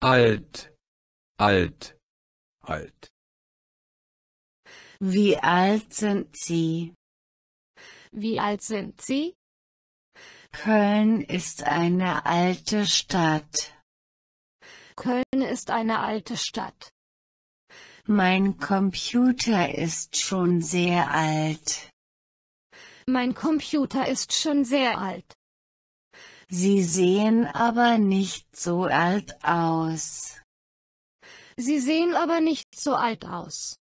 alt, alt, alt. Wie alt sind Sie? Wie alt sind Sie? Köln ist eine alte Stadt. Köln ist eine alte Stadt. Mein Computer ist schon sehr alt. Mein Computer ist schon sehr alt. Sie sehen aber nicht so alt aus. Sie sehen aber nicht so alt aus.